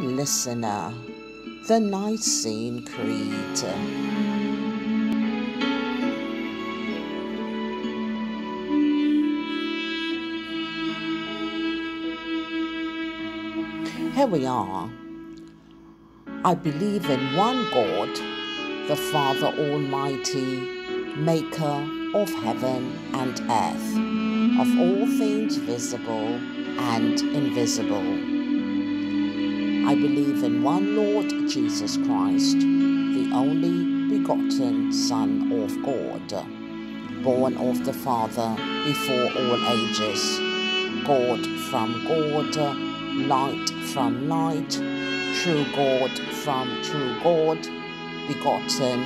listener, the Nicene Creed. Here we are. I believe in one God, the Father Almighty, maker of heaven and earth, of all things visible and invisible. I believe in one Lord Jesus Christ, the only begotten Son of God, born of the Father before all ages, God from God light from light, true God from true God, begotten,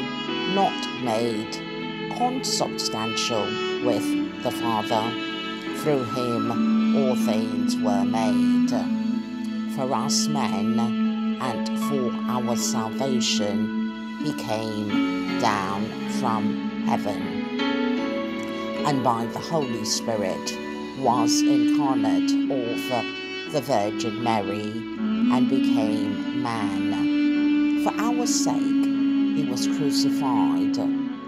not made, consubstantial with the Father. Through him all things were made. For us men and for our salvation, he came down from heaven. And by the Holy Spirit was incarnate of the Virgin Mary and became man. For our sake, he was crucified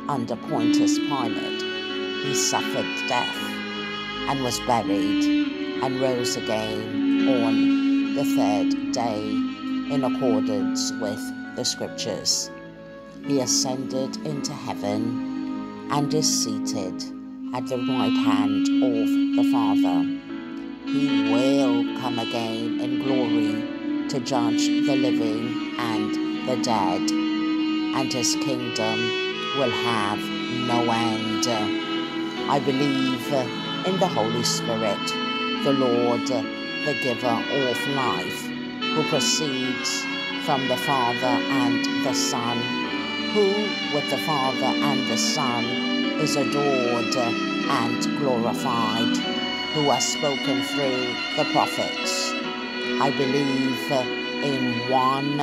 under Pontius Pilate. He suffered death and was buried and rose again on the third day in accordance with the scriptures. He ascended into heaven and is seated at the right hand of the Father he will come again in glory to judge the living and the dead, and his kingdom will have no end. I believe in the Holy Spirit, the Lord, the giver of life, who proceeds from the Father and the Son, who with the Father and the Son is adored and glorified who has spoken through the prophets. I believe in one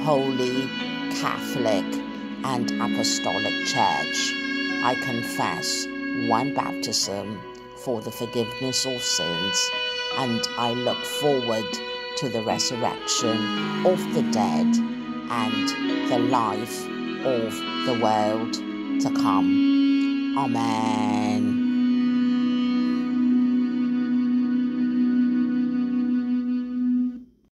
holy, Catholic, and Apostolic Church. I confess one baptism for the forgiveness of sins, and I look forward to the resurrection of the dead and the life of the world to come. Amen.